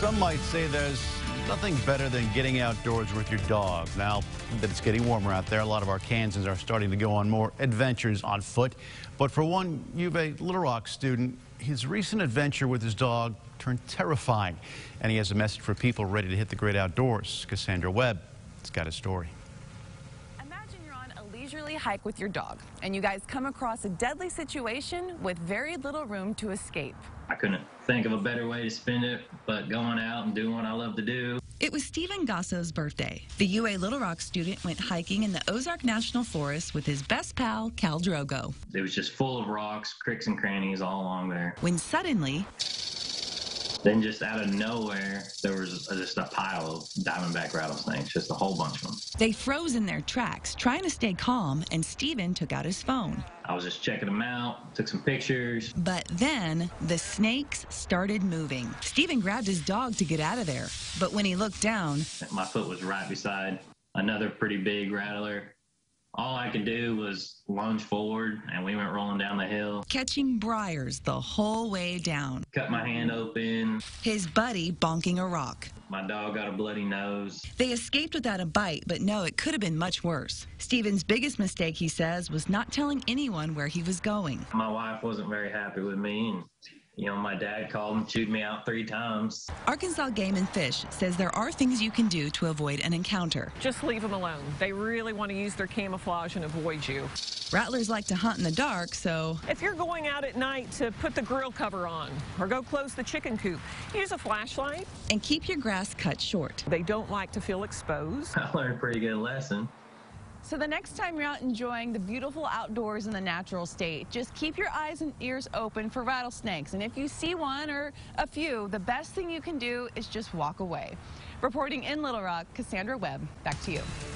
Some might say there's nothing better than getting outdoors with your dog. Now that it's getting warmer out there, a lot of Arkansans are starting to go on more adventures on foot. But for one U of A Little Rock student, his recent adventure with his dog turned terrifying. And he has a message for people ready to hit the great outdoors. Cassandra Webb has got a story. Imagine you're on a leisurely hike with your dog, and you guys come across a deadly situation with very little room to escape. I couldn't think of a better way to spend it, but going out and doing what I love to do. It was Stephen Gasso's birthday. The UA Little Rock student went hiking in the Ozark National Forest with his best pal, Khal Drogo. It was just full of rocks, cricks, and crannies all along there. When suddenly, Then just out of nowhere, there was just a pile of diamondback rattlesnakes, just a whole bunch of them. they froze in their tracks, trying to stay calm, and Stephen took out his phone. I was just checking them out, took some pictures. But then the snakes started moving. Stephen grabbed his dog to get out of there. But when he looked down, My foot was right beside another pretty big rattler. All I could do was lunge forward, and we went rolling down the hill. Catching briars the whole way down, Cut my hand open. his buddy bonking a rock. My dog got a bloody nose. They escaped without a bite, but no, it could have been much worse. Stephen's biggest mistake, he says, was not telling anyone where he was going. My wife wasn't very happy with me, and you know, my dad called and chewed me out three times. Arkansas Game and Fish says there are things you can do to avoid an encounter. Just leave them alone. They really want to use their camouflage and avoid you. Rattlers like to hunt in the dark, so If you're going out at night to put the grill cover on or go close the chicken coop, use a flashlight. and keep your grass cut short. They don't like to feel exposed. I learned a pretty good lesson. So the next time you're out enjoying the beautiful outdoors in the natural state, just keep your eyes and ears open for rattlesnakes. And if you see one or a few, the best thing you can do is just walk away. Reporting in Little Rock, Cassandra Webb, back to you.